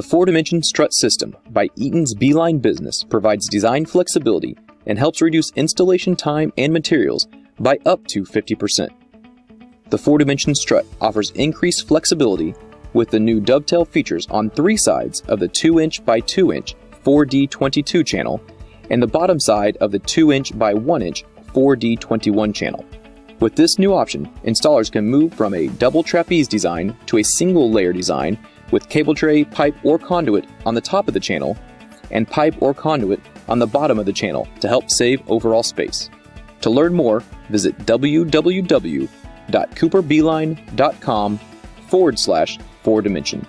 The 4Dimension strut system by Eaton's B-Line Business provides design flexibility and helps reduce installation time and materials by up to 50%. The 4Dimension strut offers increased flexibility with the new dovetail features on three sides of the 2 inch by 2 inch 4D22 channel and the bottom side of the 2 inch by 1 inch 4D21 channel. With this new option, installers can move from a double trapeze design to a single layer design with cable tray, pipe, or conduit on the top of the channel and pipe or conduit on the bottom of the channel to help save overall space. To learn more, visit www.cooperbline.com forward slash 4Dimension.